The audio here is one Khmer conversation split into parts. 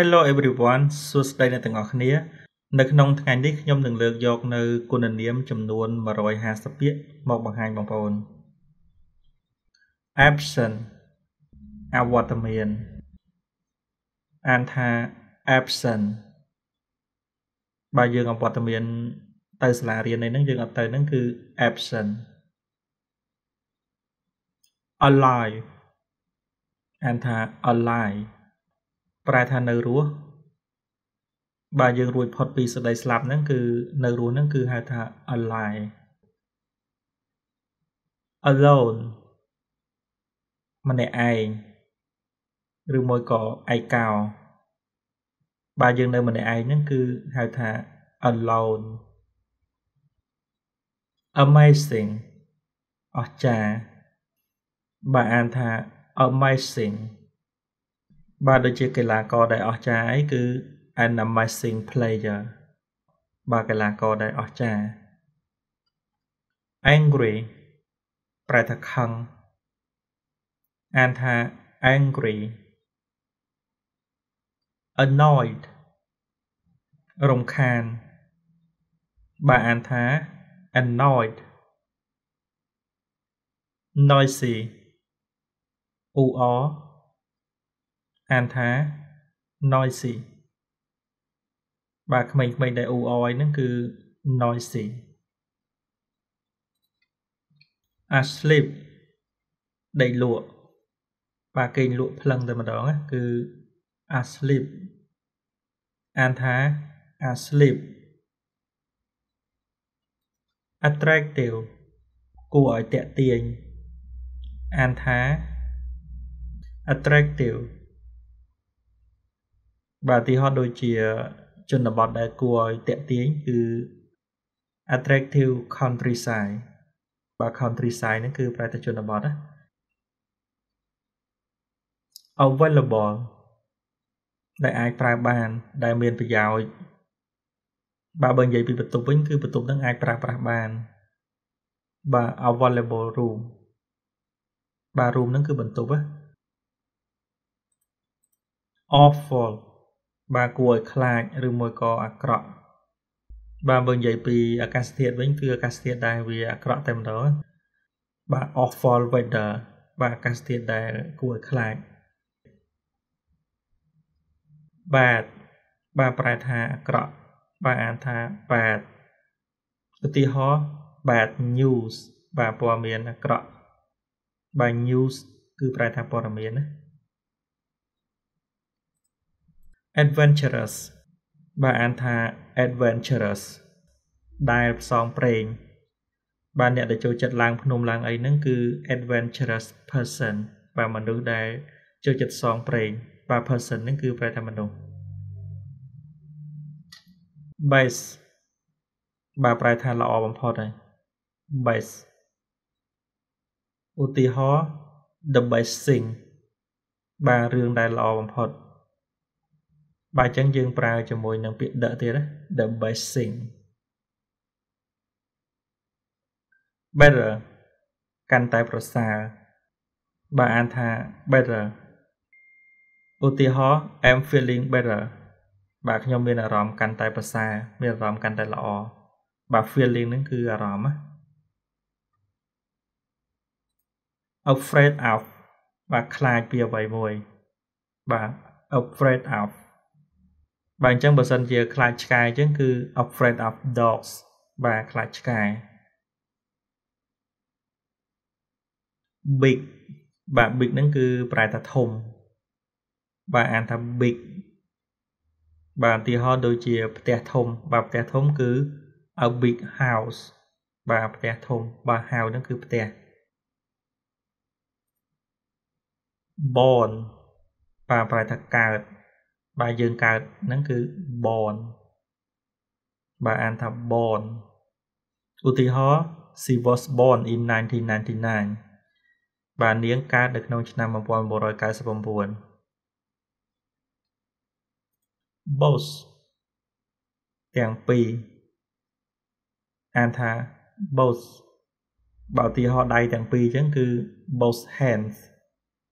Hello everyone សួស្តីអ្នកទាំងអស់គ្នា នៅក្នុងថ្ងៃនេះខ្ញុំនឹងលើកយកនៅគុណនាមចំនួន150ពាក្យមកបង្ហាញបងប្អូន absent អវត្តមានអានថា absent បើយើងអវត្តមាន ទៅសាលារៀននេះហ្នឹងយើងអត់ទៅហ្នឹងគឺ absent alive អានថា alive ប្រែថានៅរស់បើយើងរួចផុតពីសេចក្តីស្លាប់ហ្នឹងគឺនៅរស់ហ្នឹងគឺហៅថា alive alone ម្នាក់ឯងឬមួយក៏ឯកោបើយើងនៅម្នាក់ឯងហ្នឹងគឺហៅថា alone amazing អស្ចារ្យបើអានថា amazing បាទដូចជាកីឡាករដែលអស្ចារ្យអីគឺ an amazing player បាទកីឡាករដែលអស្ចារ្យ angry ប្រែថាខឹងអានថា angry annoyed រំខាន បាទអានថា annoyed noisy អ៊ូអ អានថា noisy បាទក្មេងៗដែលអ៊ូអអហ្នឹងគឺ noisy asleep ដេកលក់បាទគេងលក់ភ្លឹងតែម្ដងគឺ asleep អានថា asleep attractive គួរឲ្យតាក់ទាញអានថា attractive បាទឧទាហរណ៍ដូចជាជនបទដែលគួរឲ្យតាក់ទាញគឺ attractive countryside បាទ countryside ហ្នឹងគឺប្រែទៅជនបទណា available ដែលអាចប្រើបាន ដែលមានប្រយោជន៍បាទបើនិយាយពីបន្ទប់វិញគឺបន្ទប់ហ្នឹងអាចប្រើប្រាស់បានបាទ available room បាទ room ហ្នឹងគឺបន្ទប់ណា awful បាទគួរឲ្យខ្លាចឬមួយក៏អាក្រក់បាទបើនិយាយពីអាកាសធាតុវិញគឺអាកាសធាតុដែលវាអាក្រក់តែម្ដងបាទ awful weather បាទអាកាសធាតុដែលគួរឲ្យខ្លាចបាទបាទប្រែថាអាក្រក់បាទអានថាបាទឧទាហរណ៍ bad news បាទព័ត៌មានអាក្រក់បាទ news គឺប្រែថាព័ត៌មានណា adventurous បាទអានថា adventurous ដែលផ្សងព្រេងបាទអ្នកដែលចូលចិត្តឡើងភ្នំឡើងអីហ្នឹងគឺ adventurous person បាទមនុស្សដែលចូលចិត្តផ្សងព្រេងបាទ person ហ្នឹងគឺប្រែថាមនុស្ស base បាទប្រែថាល្អបំផុតហើយ base ឧទាហរណ៍ the best thing បាទរឿងដែលល្អបំផុត បាទអញ្ចឹងយើងប្រើជាមួយនឹងពាក្យ the ទៀតណា the best thing better កាន់តែប្រសើរបាទអានថា better ឧទាហរណ៍ I'm feeling better បាទខ្ញុំមានអារម្មណ៍កាន់តែប្រសើរមានអារម្មណ៍កាន់តែល្អបាទ feeling ហ្នឹងគឺអារម្មណ៍ណា afraid of បាទខ្លាចពីអ្វីមួយបាទ afraid of បាទអញ្ចឹងបើសិនជាខ្លាចឆ្កែអញ្ចឹងគឺ afraid of dogs បាទខ្លាចឆ្កែ big បាទ big ហ្នឹងគឺប្រែថាធំបាទអានថា big បាទឧទាហរណ៍ដូចជាផ្ទះធំ បាទផ្ទះធំគឺ a big house បាទផ្ទះធំបាទ house ហ្នឹងគឺផ្ទះ born បាទប្រែថាកើត បាទយើងកើតហ្នឹងគឺ born បាទអានថា born ឧទាហរណ៍ she was born in 1999បាទនាងកើតនៅក្នុងឆ្នាំ1999 both ទាំងពីរអានថា both បើឧទាហរណ៍ដៃទាំងពីរអញ្ចឹងគឺ both hands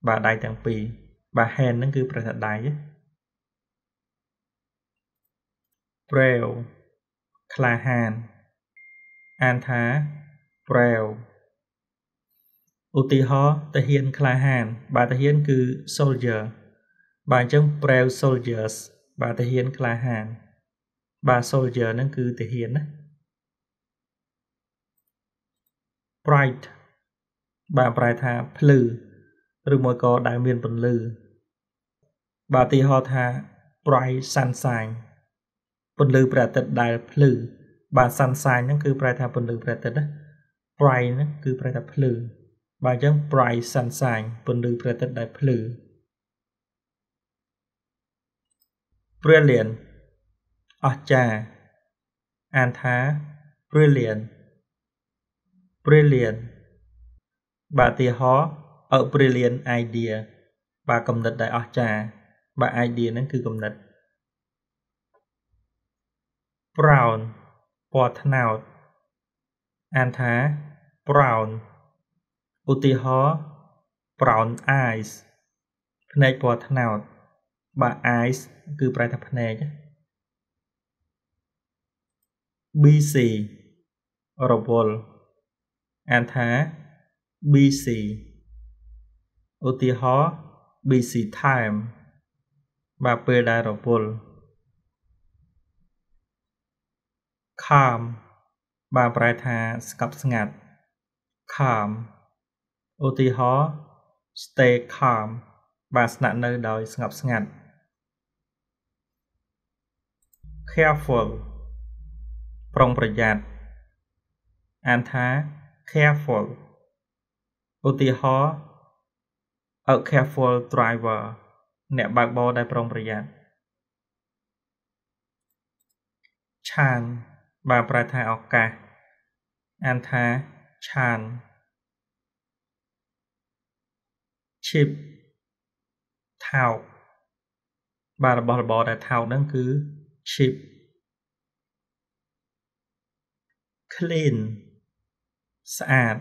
បាទដៃទាំងពីរបាទ hand ហ្នឹងគឺប្រែថាដៃ brave ក្លាហានអានថា brave ឧទាហរណ៍ទាហានក្លាហាន បាទទាហានគឺ soldier បាទអញ្ចឹង brave soldiers បាទទាហានក្លាហាន បាទ soldier ហ្នឹងគឺទាហានណា bright បាទប្រែថាភ្លឺឬមួយក៏ដែលមានពន្លឺបាទទីហោថា bright sunshine ពន្លឺព្រះអាទិត្យដែលភ្លឺបាទ sunshine ហ្នឹងគឺប្រែថាពន្លឺព្រះអាទិត្យណា bright ហ្នឹងគឺប្រែថាភ្លឺបាទអញ្ចឹង bright sunshine ពន្លឺព្រះអាទិត្យដែលភ្លឺ brilliant អស្ចារ្យអានថា brilliant brilliant បាទទីហោ a brilliant idea បាទកំណត់ដែលអស្ចារ្យបាទ idea ហ្នឹងគឺកំណត់ brown ពណ៌ត្នោតអានថា brown ឧទាហរណ៍ brown eyes ភ្នែកពណ៌ត្នោតបាទ eyes គឺប្រែថាភ្នែក BC រវល់អានថា BC ឧទាហរណ៍ BC time បាទពេលដែលរវល់ calm បាទប្រែថាស្កប់ស្ងាត់ calm ឧទាហរណ៍ stay calm បាទស្នាក់នៅដោយស្ងប់ស្ងាត់ careful ប្រុងប្រយ័ត្នអានថា careful ឧទាហរណ៍ a careful driver អ្នកបើកបរដែលប្រុងប្រយ័ត្នឆាន បាទប្រែថាឱកាសអានថាឆាន chip ថោកបាទរបស់របរដែលថោកហ្នឹងគឺ chip clean ស្អាត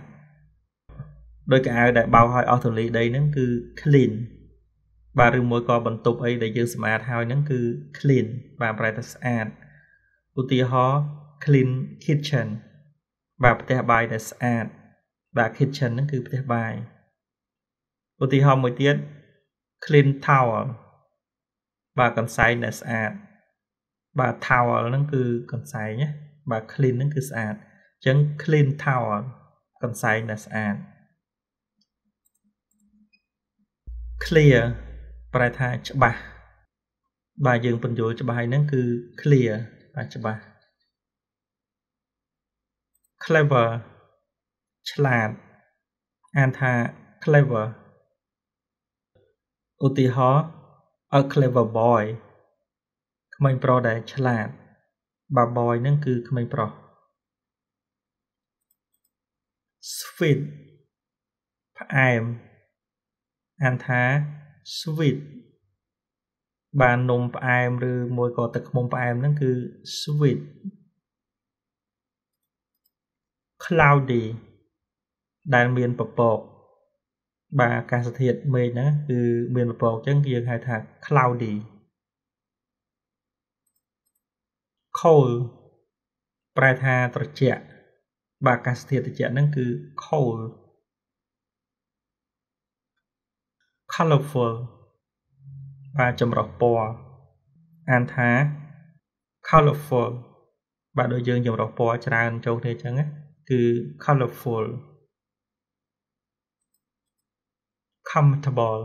ដោយកៅអៅដែលបោកឲ្យអស់ធូលីដីហ្នឹងគឺ clean បាទឬមួយក៏បន្ទប់អីដែលយើងសម្អាតហើយហ្នឹងគឺ clean បាទប្រែថាស្អាតឧទាហរណ៍ clean kitchen បាទផ្ទះបាយដែលស្អាតបាទ kitchen ហ្នឹងគឺផ្ទះបាយឧទាហរណ៍មួយទៀត clean towel បាទកន្សែងដែលស្អាតបាទ towel ហ្នឹងគឺកន្សែងណាបាទ clean ហ្នឹងគឺស្អាតអញ្ចឹង clean towel កន្សែងដែលស្អាត clear ប្រែថាច្បាស់បាទយើងពន្យល់ច្បាស់ហើយហ្នឹងគឺ clear បាទច្បាស់ clever ឆ្លាតអានថា clever ឧទាហរណ៍ a clever boy ក្មេងប្រុសដែលឆ្លាតបាទ boy ហ្នឹងគឺក្មេងប្រុស sweet ផ្អែមអានថា sweet បាននំផ្អែមឬមួយក៏ទឹកឃ្មុំផ្អែមហ្នឹងគឺ sweet cloudy ដែលមានពពកបាទអាកាសធាតុមេឃហ្នឹងគឺមានពពកអញ្ចឹងយើងហៅថា cloudy cold ប្រែថាត្រជាក់បាទអាកាសធាតុត្រជាក់ហ្នឹងគឺ cold colorful បាទចម្រុះពណ៌អានថា colorful បាទដូចយើងចម្រុះពណ៌ច្រើនចូលគ្នាអញ្ចឹងណា គឺ colorful comfortable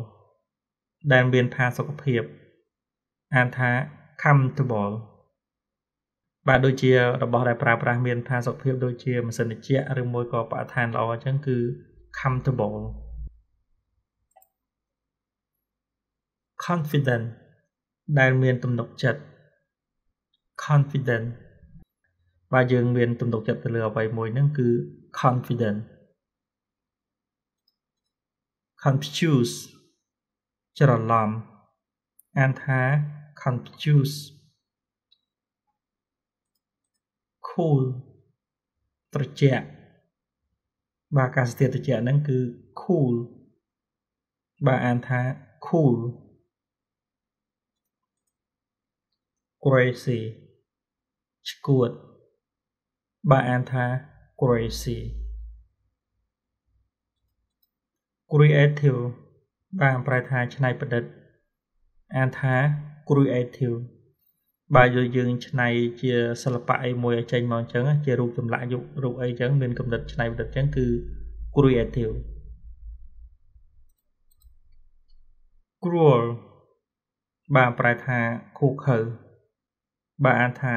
ដែលមានផាសុកភាពអានថា comfortable បាទដូចជារបស់ដែលប្រើប្រាស់មានផាសុកភាពដូចជាម៉ាស៊ីនត្រជាក់ឬមួយក៏បរិស្ថានល្អអញ្ចឹងគឺ comfortable confident ដែលមានទំនុកចិត្ត confident បើយើងមានទំនុកចិត្តទៅលើអ្វីមួយហ្នឹងគឺ confident confuse ច្រឡំអានថា confuse cool ត្រជាក់បាទអាកាសធាតុត្រជាក់ហ្នឹងគឺ cool បាទអានថា cool crazy ឆ្កួត បើអានថា crazy creative បាទប្រែថាច្នៃប្រឌិតអានថា creative បើយកយើងច្នៃជាសិល្បៈអីមួយឲ្យចេញមកអញ្ចឹងជារូបចម្លាក់យុគរូបអីអញ្ចឹងមានកំណត់ច្នៃប្រឌិតអញ្ចឹងគឺ creative cruel បាទប្រែថាខូខើបាទអានថា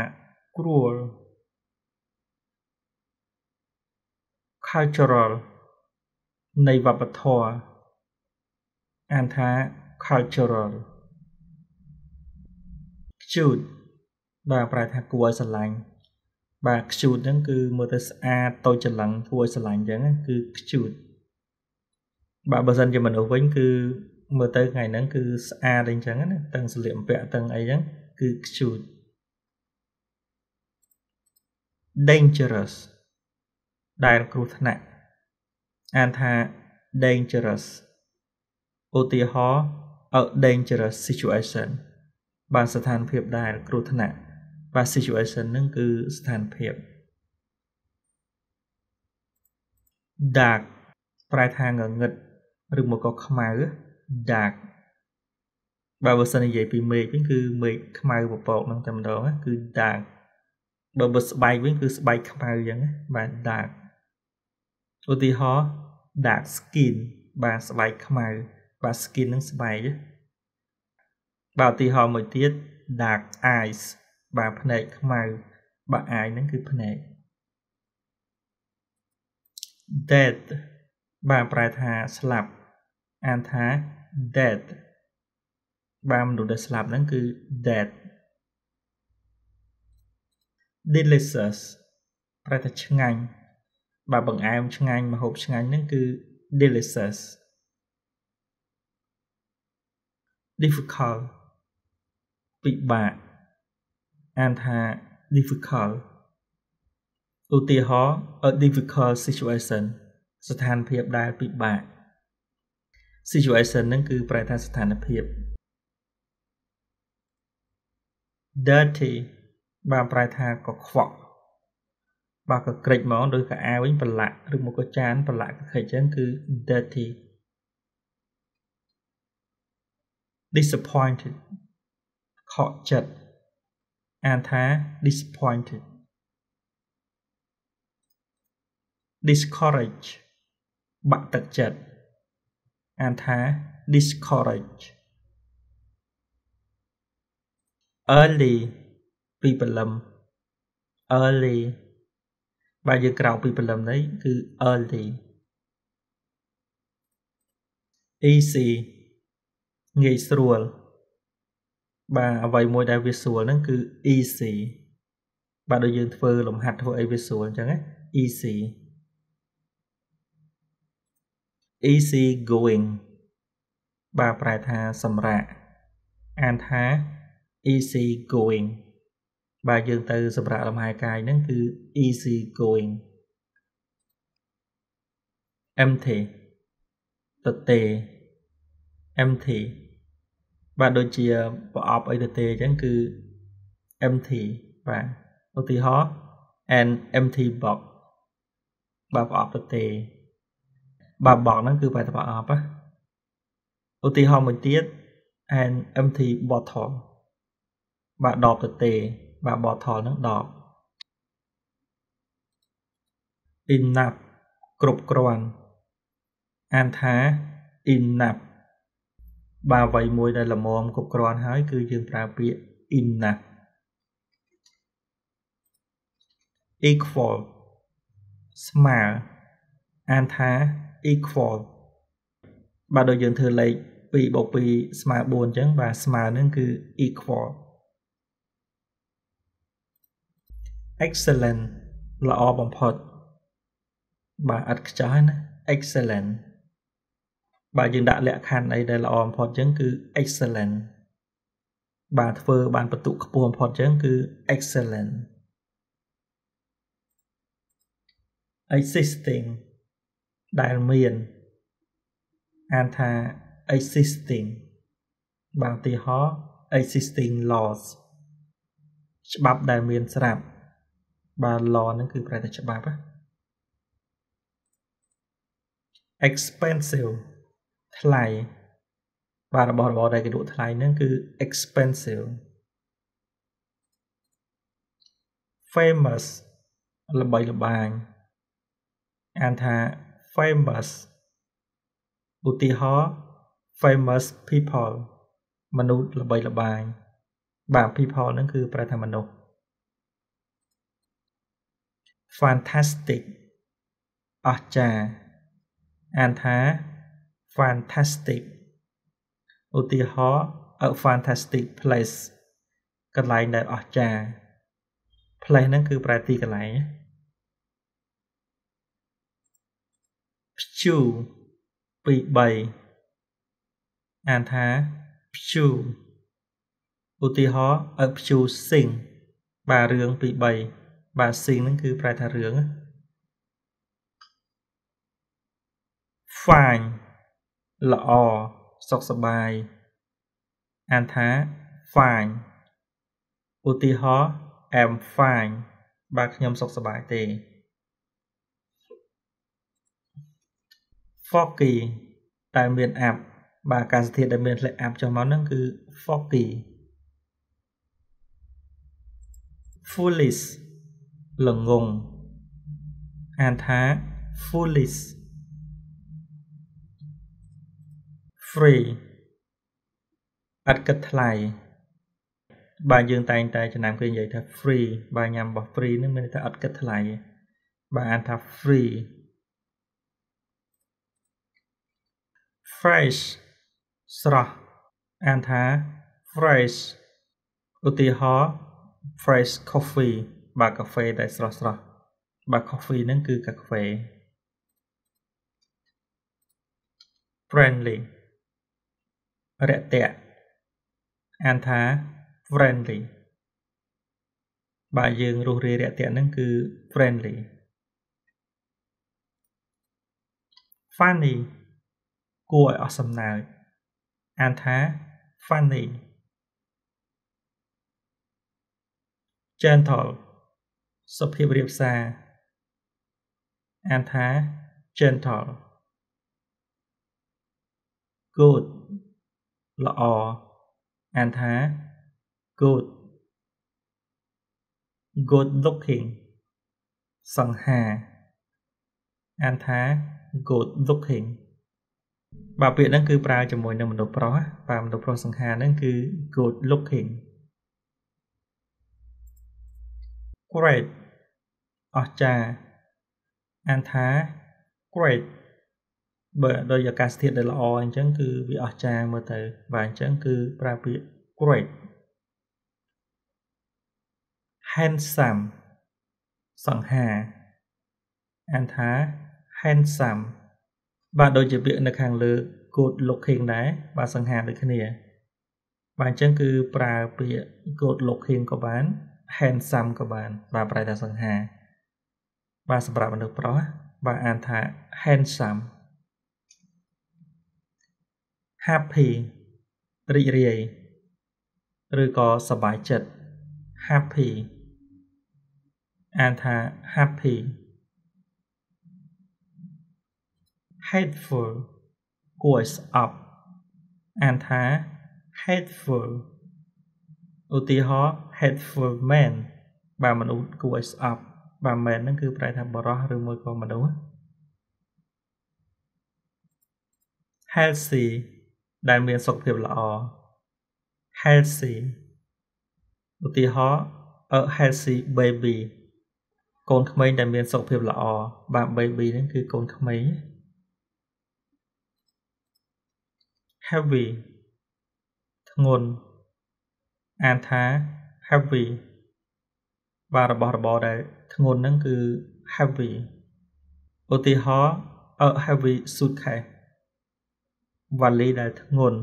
cruel cultural នៃវប្បធម៌អានថា cultural cute បាទប្រែថាគួរឲ្យស្រឡាញ់បាទ cute ហ្នឹងគឺមើលទៅស្អាតតូចច្រឡឹងគួរឲ្យស្រឡាញ់អញ្ចឹងគឺ cute បាទបើសិនជាមនុស្សវិញគឺមើលទៅថ្ងៃហ្នឹងគឺស្អាតអីចឹងណាទាំងសម្លៀកបំពាក់ទាំងអីចឹងគឺ cute dangerous ដែលគ្រោះថ្នាក់អានថា dangerous ឧទាហរណ៍ a dangerous situation បាទស្ថានភាពដែលគ្រោះថ្នាក់បាទ situation ហ្នឹងគឺស្ថានភាព dark ប្រែថាងងឹតឬមកក៏ខ្មៅ dark បើបើសិននិយាយពីមេឃវិញគឺមេឃខ្មៅពពកហ្នឹងតែម្ដងគឺ dark បើបើស្បែកវិញគឺស្បែកខ្មៅអញ្ចឹងបាទ dark ឧទាហរណ៍ dark skin បាទស្បែកខ្មៅបាទ skin នឹងស្បែកបាទឧទាហរណ៍មួយទៀត dark eyes បាទភ្នែកខ្មៅបាទ eye ហ្នឹងគឺភ្នែក dead បាទប្រែថាស្លាប់អានថា dead បាទមនុស្សដែលស្លាប់ហ្នឹងគឺ dead delicious ប្រែថាឆ្ងាញ់ បាទបង្អែមឆ្ងាញ់ម្ហូបឆ្ងាញ់ហ្នឹងគឺ delicious difficult ពិបាកអានថា difficult ឧទាហរណ៍ a difficult situation ស្ថានភាពដែលពិបាក situation ហ្នឹងគឺប្រែថាស្ថានភាព dirty បានប្រែថាកខ្វក់ បើកក្រិចហ្មងដូចកៅអៅវិញប្រឡាក់ឬមកក៏ចានប្រឡាក់កក្រិចចឹងគឺ dirty disappointed ខកចិត្តអានថា disappointed discourage បាក់ទឹកចិត្តអានថា discourage early ពីព្រលឹម early បើយើងក្រោកពីព្រលឹមនេះគឺ early easy ងាយស្រួលបាទអ្វីមួយដែលវាស្រួលហ្នឹងគឺ easy បាទដូចយើងធ្វើលំហាត់ធ្វើអីវាស្រួលអញ្ចឹងណា easy easy going បាទប្រែថាសម្រាប់អានថា easy going បាទយើងទៅសម្រាប់លំហែកាយហ្នឹងគឺ easy going empty ទទេ empty បាទដូចជាប្រអប់អីទទេអញ្ចឹងគឺ empty បាទឧទាហរណ៍ an empty box បាទប្រអប់ទទេបាទ box ហ្នឹងគឺបែរទៅប្រអប់ណាឧទាហរណ៍មួយទៀត an empty bottle បាទដបទទេ បាទ bottle ហ្នឹងដប enough គ្រប់គ្រាន់អានថា enough បើអ្វីមួយដែលល្មមគ្រប់គ្រាន់ហើយ គឺយើងប្រើពាក្យ enough equal ស្មើអានថា equal បាទដូចយើងធ្វើលេខ2បូក2ស្មើ4អញ្ចឹងបាទស្មើនឹងគឺ equal excellent ល្អបំផុតបាទឥតខ្ចោះណា excellent បើយើងដាក់លក្ខខណ្ឌអីដែលល្អបំផុតអញ្ចឹងគឺ excellent បាទធ្វើបានបន្ទុកខ្ពស់បំផុតអញ្ចឹងគឺ excellent existing ដែលមានអានថា existing បាទឧទាហរណ៍ existing laws ច្បាប់ដែលមានស្រាប់ បាទ law ហ្នឹងគឺប្រែតែច្បាប់ណា expensive ថ្លៃបាទរបស់របរដែលគេលក់ថ្លៃហ្នឹងគឺ expensive famous ល្បីល្បាញអានថា famous ឧទាហរណ៍ famous people មនុស្សល្បីល្បាញបាទ people ហ្នឹងគឺប្រែថាមនុស្ស fantastic អស្ចារ្យអានថា fantastic ឧទាហរណ៍ a fantastic place កន្លែងដែលអស្ចារ្យ place ហ្នឹងគឺប្រែទីកន្លែងព្យូពី3អានថា Phew ឧទាហរណ៍ a Phew sing បាទរឿងពី3 បាទ sing ហ្នឹងគឺប្រែថារឿង fine ល្អសុខសប្បាយអានថា fine ឧទាហរណ៍ am fine បាទខ្ញុំសុខសប្បាយទេ foggy ដែលមានអាប់បាទអាកាសធាតុដែលមានធ្លាក់អាប់ចុះមកហ្នឹងគឺ foggy foolish ល្ងងអានថា foolish free អត់គិតថ្លៃបាទយើងតែងតែចំណាំគេនិយាយថា free បាទញ៉ាំរបស់ free ហ្នឹងមានន័យថាអត់គិតថ្លៃបាទអានថា free fresh ស្រស់អានថា fresh ឧទាហរណ៍ fresh coffee បាទកាហ្វេដែលស្រស់ស្រស់បាទ coffee ហ្នឹងគឺកាហ្វេ friendly រាក់ទាក់អានថា friendly បាទយើងរស់រាយរាក់ទាក់ហ្នឹងគឺ friendly funny គួរឲ្យអស់សំណើចអានថា funny gentle សុភាពរាបសារអានថា gentle good ល្អអានថា good good looking សង្ហាអានថា good looking បាទពាក្យហ្នឹងគឺប្រើជាមួយនឹងមនុស្សប្រុសបាទមនុស្សប្រុសសង្ហាហ្នឹងគឺ good looking great អស្ចារ្យអានថា great បើដោយអាកាសធាតុដែលល្អអញ្ចឹងគឺវាអស្ចារ្យមើលទៅបាទអញ្ចឹងគឺប្រើពាក្យ great handsome សង្ហាអានថា handsome បាទដូចជាពាក្យនៅខាងលើ good looking ដែរបាទសង្ហាដូចគ្នា បាទអញ្ចឹងគឺប្រើពាក្យ good looking ក៏បាន handsome ក៏បាន បាទប្រែថាសង្ហា បាទសម្រាប់មនុស្សប្រុសបាទអានថា handsome happy រីករាយឬក៏សប្បាយចិត្ត happy អានថា happy hateful គួរឲ្យស្អប់អានថា hateful ឧទាហរណ៍ hateful man បាទមនុស្សគួរឲ្យស្អប់ បាទ man ហ្នឹងគឺប្រែថាបរិសឬមួយក៏មនុស្ស healthy ដែលមានសុខភាពល្អ healthy ឧទាហរណ៍ a healthy baby កូនក្មេងដែលមានសុខភាពល្អបាទ baby ហ្នឹងគឺកូនក្មេង heavy ធ្ងន់អានថា heavy បាទរបស់របរដែល ធ្ងន់ហ្នឹងគឺ heavy ឧទាហរណ៍ a heavy suitcase វ៉ាលីដែលធ្ងន់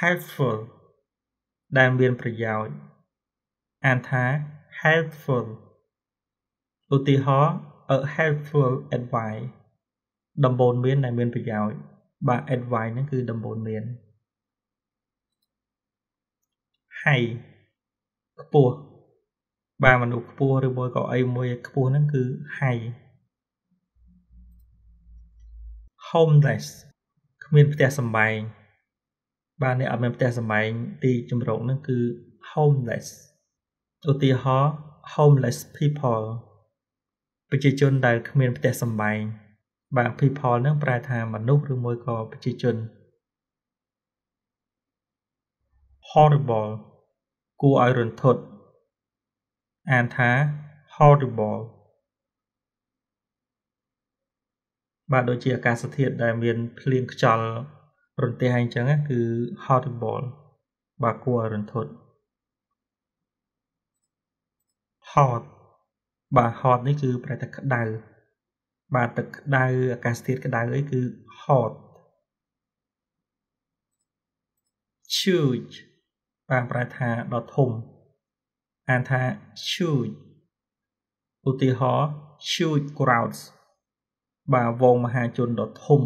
helpful ដែលមានប្រយោជន៍អានថា helpful ឧទាហរណ៍ a helpful advice ដំបូន្មានដែលមានប្រយោជន៍បាទ advice ហ្នឹងគឺដំបូន្មាន high ខ្ពស់ បាទមនុស្សខ្ពស់ឬមួយក៏អីមួយខ្ពស់ហ្នឹងគឺ high homeless គ្មានផ្ទះសម្បែងបាទអ្នកអត់មានផ្ទះសម្បែងទីជម្រកហ្នឹងគឺ homeless ឧទាហរណ៍ homeless people ប្រជាជនដែលគ្មានផ្ទះសម្បែងបាទ people ហ្នឹងប្រែថាមនុស្សឬមួយក៏ប្រជាជន horrible គួរឲ្យរន្ធត់ អានថា horrible បាទដូចជាអាកាសធាតុដែលមានភ្លៀងខ្យល់រន្ទះអញ្ចឹងគឺ horrible បាទគួរឲ្យរន្ធត់ hot បាទ hot នេះគឺប្រែថាក្តៅបាទទឹកក្តៅអាកាសធាតុក្តៅអីគឺ hot huge បានប្រែថាដ៏ធំ អានថា huge ឧទាហរណ៍ huge crowds បាទវងមហាជនដ៏ធំ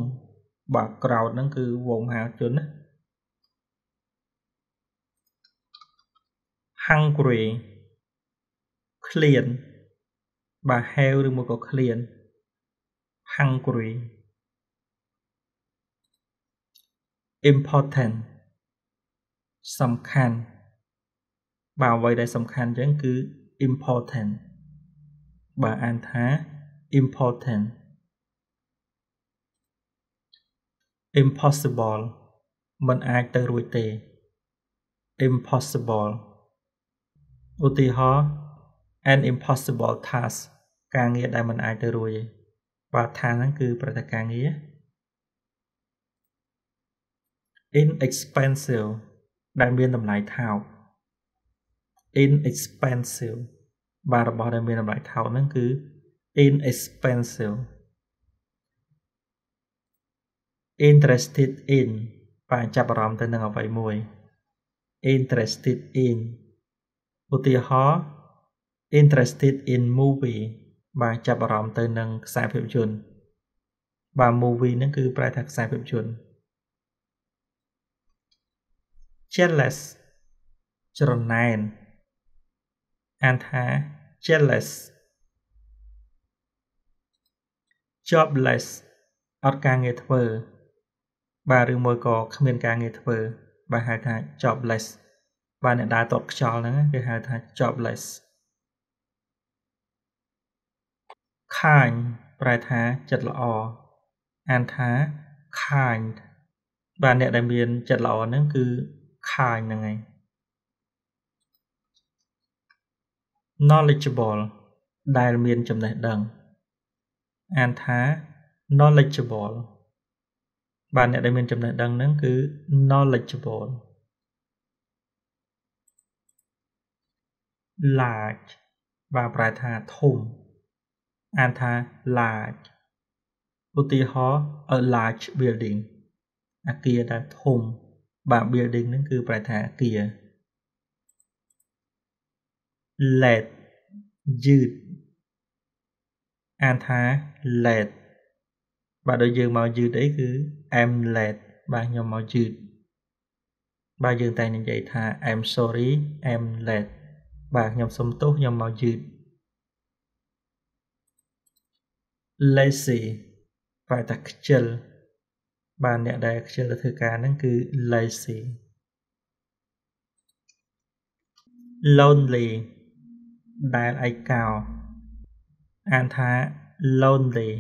បាទ crowd ហ្នឹងគឺវងមហាជនណា hungry ឃ្លានបាទហេវឬមកក៏ឃ្លាន hungry important សំខាន់ បាទអ្វីដែលសំខាន់អញ្ចឹងគឺ important បាទអានថា important impossible มันអាចទៅរួចទេ impossible ឧទាហរណ៍ an impossible task ការងារដែលมันអាចទៅរួចទេបាទថាហ្នឹងគឺប្រតិការងារ inexpensive ដែលមានតម្លៃថោក inexpensive បាទរបស់ដែលមានតម្លៃថោកហ្នឹងគឺ inexpensive interested in បាទចាប់អារម្មណ៍ទៅនឹងអ្វីមួយ interested in ឧទាហរណ៍ interested in movie បាទចាប់អារម្មណ៍ទៅនឹងខ្សែភាពយន្តបាទ movie ហ្នឹងគឺប្រែថាខ្សែភាពយន្ត jealous ច្រណែន អានថា jealous jobless អត់ការងារធ្វើ បាទឬមួយក៏គ្មានការងារធ្វើ បាទហៅថា jobless បាទអ្នកដើរតបខ្យល់ហ្នឹងគេហៅថា jobless kind ប្រែថាចិត្តល្អអានថា kind បាទអ្នកដែលមានចិត្តល្អហ្នឹងគឺ kind ហ្នឹងឯង knowledgeable ដែលមានចំណេះដឹងអានថា knowledgeable បាទអ្នកដែលមានចំណេះដឹងហ្នឹងគឺ knowledgeable large បាទប្រែថាធំអានថា large ឧទាហរណ៍ a large building អគារដែលធំបាទ building ហ្នឹងគឺប្រែថាអគារ late យឺតអានថា late បាទដូចយើងមកយឺតអីគឺ I'm late បាទខ្ញុំមកយឺតបាទយើងតែនិយាយថា I'm sorry I'm late បាទខ្ញុំសុំទោសខ្ញុំមកយឺត lazy ប្រែថាខ្ជិលបាទអ្នកដែលខ្ជិលទៅធ្វើការហ្នឹងគឺ lazy lonely ដែលឯកោអានថា lonely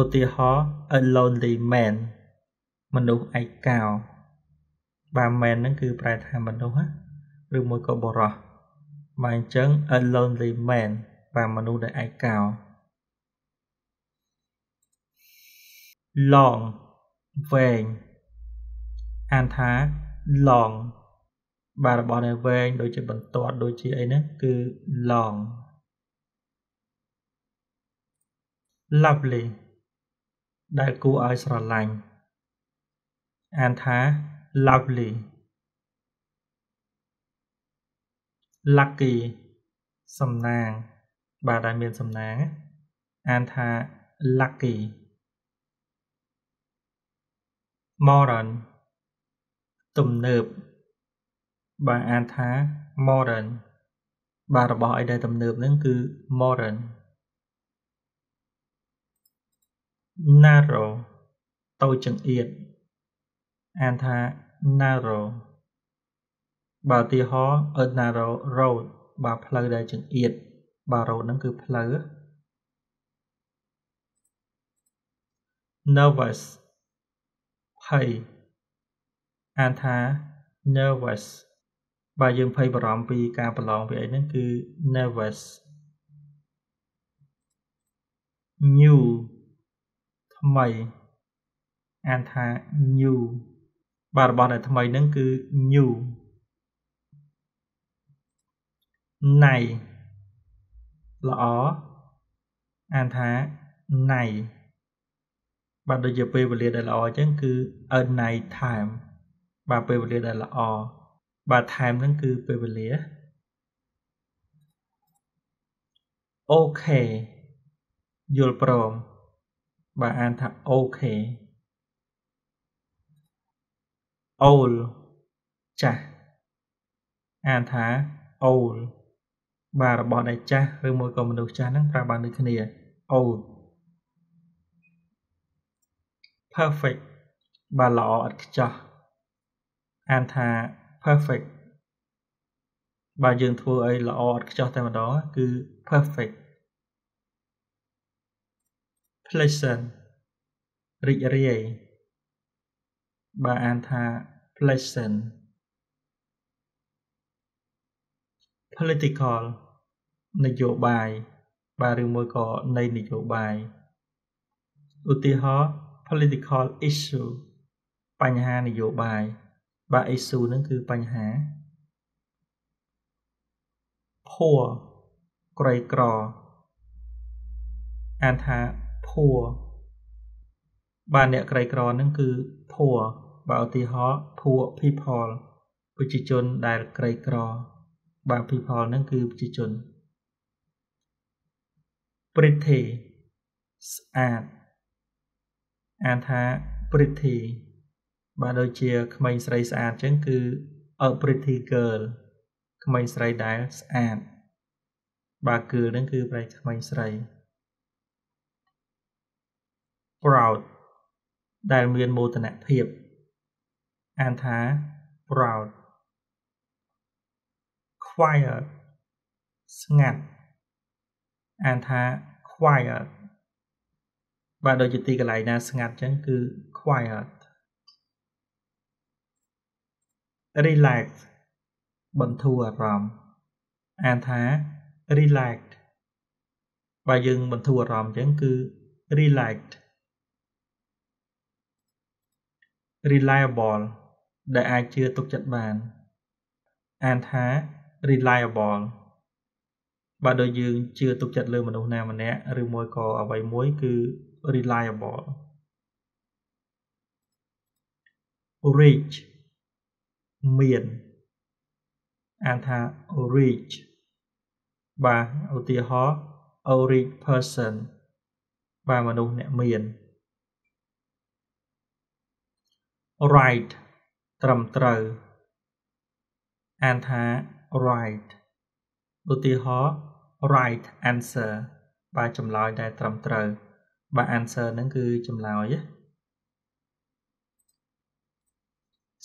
ឧទាហរណ៍ a lonely man មនុស្សឯកោបាទ man ហ្នឹងគឺប្រែថាមនុស្សឬមួយក៏បុរសបាទអញ្ចឹង a lonely man បាទមនុស្សដែលឯកោ long វែងអានថា long បាទរបស់ដែលវែងដូចជាបន្ទាត់ដូចជាអីហ្នឹងគឺ long lovely ដែលគួរឲ្យស្រឡាញ់អានថា lovely lucky សំណាង បាទដែលមានសំណាងអានថា lucky modern ទំនើប បាទអានថា modern បាទរបស់អីដែលទំនើបហ្នឹងគឺ modern narrow តូចចង្អៀតអានថា narrow បើឧទាហរណ៍ a narrow road បាទផ្លូវដែលចង្អៀតបាទ road ហ្នឹងគឺផ្លូវ nervous ភ័យអានថា nervous បើយើងភ័យបារម្ភពីការប្រឡងពីអីហ្នឹងគឺ nervous new ថ្មីអានថា new បាទរបស់ដែលថ្មីហ្នឹងគឺ new ណៃល្អអានថាណៃបាទដូចជាពេលវេលាដែលល្អអញ្ចឹងគឺ a night time បាទពេលវេលាដែលល្អ បាទ time ហ្នឹងគឺពេលវេលាអូខេយល់ព្រមបាទអានថាអូខេអូលចាស់អានថាអូលបាទរបស់ដែលចាស់ឬមួយក៏មនុស្សចាស់ហ្នឹងប្រើបានដូចគ្នា old perfect បាទល្អឥតខ្ចោះអានថា perfect បើយើងធ្វើអីល្អឥតខ្ចោះតែម្ដងគឺ perfect pleasant រីករាយបើអានថា pleasant political នយោបាយបាទឬមួយក៏នៃនយោបាយឧទាហរណ៍ political issue បញ្ហានយោបាយ បាទ issue ហ្នឹងគឺបញ្ហា poor ក្រីក្រអានថា poor បាទអ្នកក្រីក្រហ្នឹងគឺ poor បើឧទាហរណ៍ poor people ប្រជាជនដែលក្រីក្រ បាទ people ហ្នឹងគឺប្រជាជន pretty ស្អាតអានថា pretty បាទដូចជាក្មេងស្រីស្អាតអញ្ចឹងគឺ a pretty girl ក្មេងស្រីដែលស្អាតបាទ girl ហ្នឹងគឺប្រែក្មេងស្រី proud ដែលមានមោទនភាពអានថា proud quiet ស្ងាត់អានថា quiet បាទដូចជាទីកន្លែងណាស្ងាត់អញ្ចឹងគឺ quiet relax បន្ធូរអារម្មណ៍អានថា relax បើយើងបន្ធូរអារម្មណ៍អញ្ចឹងគឺ relax reliable ដែលអាចជឿទុកចិត្តបានអានថា reliable បើដូចយើងជឿទុកចិត្តលើមនុស្សណាម្នាក់ឬមួយក៏អ្វីមួយគឺ reliable reach មានអានថា reach បាទឧទាហរណ៍ a rich person បាទមនុស្សអ្នកមាន right ត្រឹមត្រូវអានថា right ឧទាហរណ៍ right answer បាទចម្លើយដែលត្រឹមត្រូវបាទ answer ហ្នឹងគឺចម្លើយ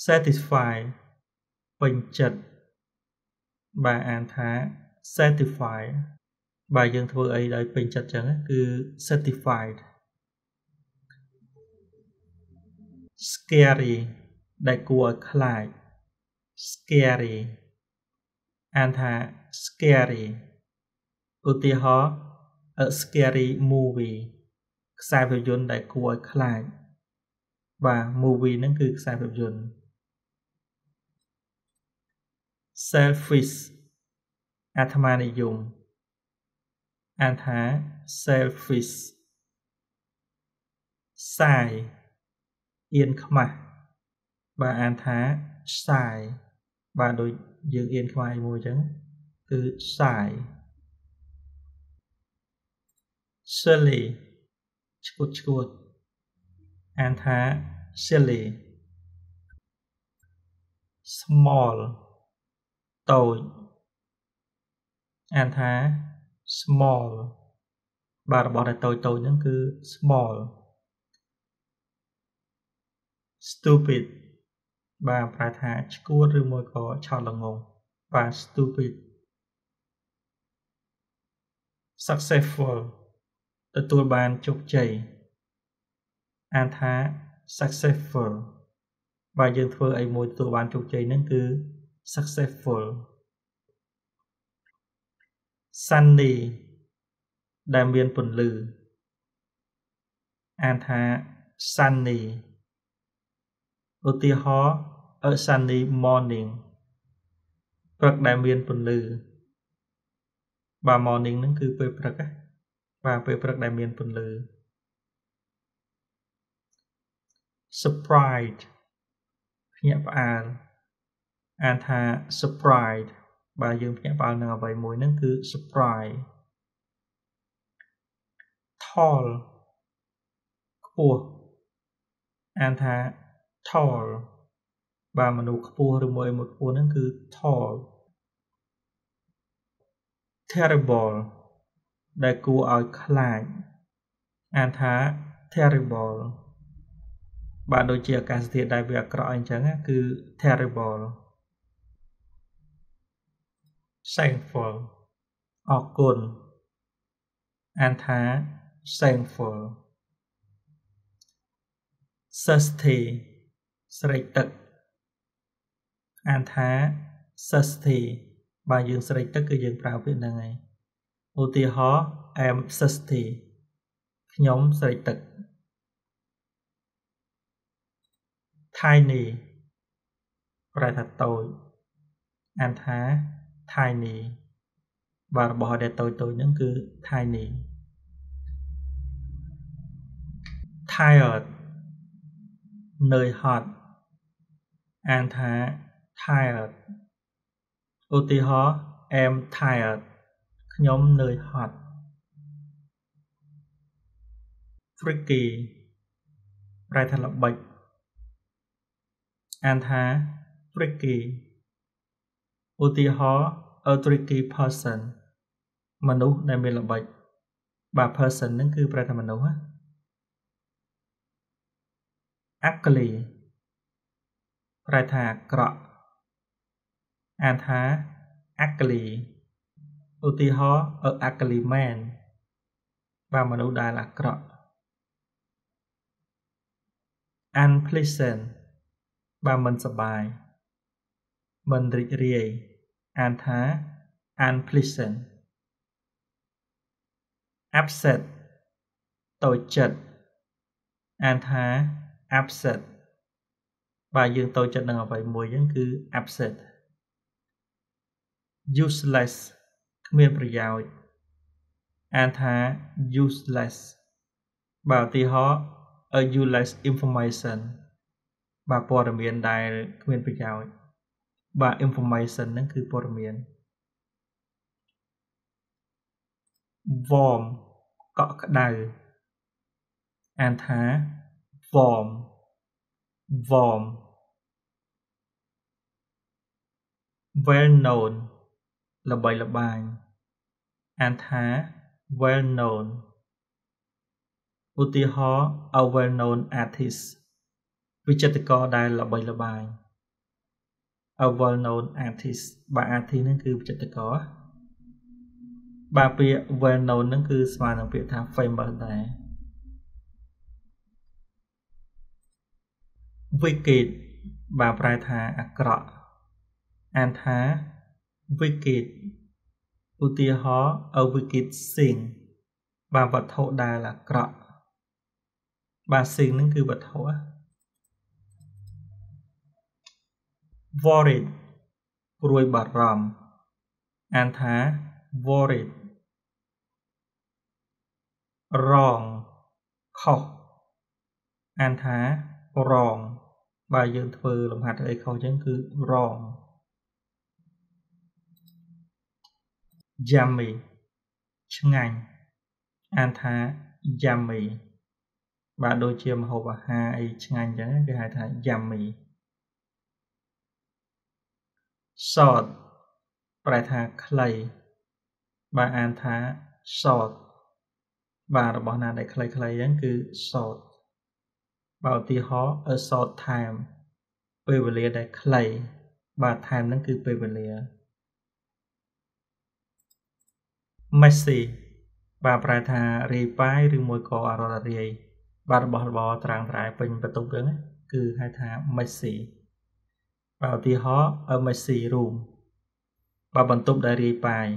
satisfy ពេញចិត្តបាទអានថា satisfy បាទយើងធ្វើអីដោយពេញចិត្តចឹងគឺ satisfied scary ដែលគួរឲ្យខ្លាច scary អានថា scary ឧទាហរណ៍ a scary movie ខ្សែភាពយន្តដែលគួរឲ្យខ្លាចបាទ movie ហ្នឹងគឺខ្សែភាពយន្ត selfish អាត្មានិយមអានថា selfish សាយអៀនខ្មាស់បាទអានថាសាយបាទដូចយើងអៀនខ្មាស់មួយអញ្ចឹងគឺសាយ silly ឈួតឈួតអានថា silly small តូចអានថា small បាទរបស់ដែលតូចតូចហ្នឹងគឺ small stupid បាទប្រែថាឆ្កួតឬមួយក៏ឆោតល្ងងបាទ stupid successful ទទួលបានជោគជ័យអានថា successful បើយើងធ្វើអីមួយទទួលបានជោគជ័យហ្នឹងគឺ successful sunny ដែលមានពន្លឺអានថា sunny ឧទាហរណ៍ a sunny morning ព្រឹកដែលមានពន្លឺបាទ morning ហ្នឹងគឺពេលព្រឹកណាបាទពេលព្រឹកដែលមានពន្លឺ surprise ភ្ញាក់ផ្អើល អានថា surprise បើយើងភ្ញាក់ផ្អើលនឹងអ្វីមួយហ្នឹងគឺ surprise tall ខ្ពស់អានថា tall បាទមនុស្សខ្ពស់ឬមួយមួយខ្ពស់ហ្នឹងគឺ tall terrible ដែលគួរឲ្យខ្លាចអានថា terrible បាទដូចជាអាកាសធាតុដែលវាអាក្រក់អញ្ចឹងគឺ terrible thankful អរគុណអានថា thankful thirsty ស្រេកទឹកអានថា thirsty បើយើងស្រេកទឹកគឺយើងប្រើពាក្យហ្នឹងហើយឧទាហរណ៍ I am thirsty ខ្ញុំស្រេកទឹក tiny ប្រែថាតូចអានថា tiny បាទរបស់ដែលតូចតូចហ្នឹងគឺ tiny tired នឿយហត់អានថា tired ឧទាហរណ៍ am tired ខ្ញុំនឿយហត់ freaky ប្រែថាល្បិចអានថា freaky ឧទាហរណ៍ a tricky person មនុស្សដែលមានល្បិចបាទ person ហ្នឹងគឺប្រែថាមនុស្សណា ugly ប្រែថាអាក្រក់អានថា ugly ឧទាហរណ៍ a ugly man បាទមនុស្សដែលអាក្រក់ unpleasant បាទមិនសប្បាយ មិនរីករាយអានថា unpleasant upset តូចចិត្តអានថា upset បើយើងតូចចិត្តនឹងអ្វីមួយហ្នឹងគឺ upset useless គ្មានប្រយោជន៍អានថា useless បើឧទាហរណ៍ a useless information បាទព័ត៌មានដែលគ្មានប្រយោជន៍ បាទ information ហ្នឹងគឺព័ត៌មាន warm កក់ក្ដៅអានថា warm warm well known ល្បីល្បាញអានថា well known ឧទាហរណ៍ a well known artist វិចិត្រករដែលល្បីល្បាញ a well known artist បាទ artist ហ្នឹងគឺវិចិត្រករបាទពាក្យ well known ហ្នឹងគឺស្មើនឹងពាក្យថា famous ដែរ wicked បាទប្រែថាអាក្រក់អានថា wicked ឧទាហរណ៍ a wicked thing បាទវត្ថុដែលអាក្រក់បាទ thing ហ្នឹងគឺវត្ថុ worried ព្រួយបារម្ភអានថា worried រងខុសអានថា wrong បើយើងធ្វើលំហាត់អីខុសចឹងគឺ wrong yummy ឆ្ងាញ់អានថា yummy បាទដូចជាម្ហូបអាហារអីឆ្ងាញ់ចឹងគេហៅថា yummy short ប្រែថាខ្លីបាទអានថា short បាទរបស់ណាដែលខ្លីៗហ្នឹងគឺ short បើឧទាហរណ៍ a short time ពេលវេលាដែលខ្លីបាទ time ហ្នឹងគឺពេលវេលា messy បាទប្រែថារាយប៉ាយឬមួយក៏អរររាយបាទរបស់របរត្រាំងត្រែពេញបន្ទប់ហ្នឹងគឺហៅថា messy បាទ ឧទាហរណ៍ a messy room បាទបន្ទប់ដែលរាយប៉ាយ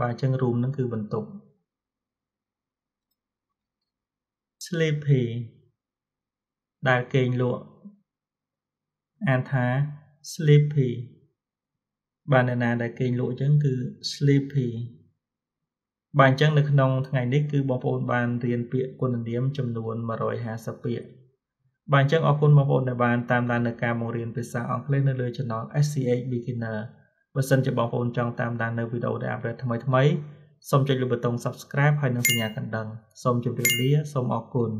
បាទអញ្ចឹង room ហ្នឹងគឺបន្ទប់ sleepy ដែលគេងលក់អានថា sleepy បាទអ្នកណាដែលគេងលក់អញ្ចឹងគឺ sleepy បាទអញ្ចឹងនៅក្នុងថ្ងៃនេះគឺបងប្អូនបានរៀនពាក្យគុណនាមចំនួន150ពាក្យ បាទអញ្ចឹងអរគុណបងប្អូនដែលបានតាមដាននៅការបង្រៀនភាសាអង់គ្លេសនៅលើ Channel SCH Beginner បើសិនជាបងប្អូនចង់តាមដាននៅវីដេអូដែលអាប់ដេតថ្មីៗសូមចុចលើប៊ូតុង Subscribe ហើយនិងសញ្ញាកណ្ដឹងសូមជម្រាបលាសូមអរគុណ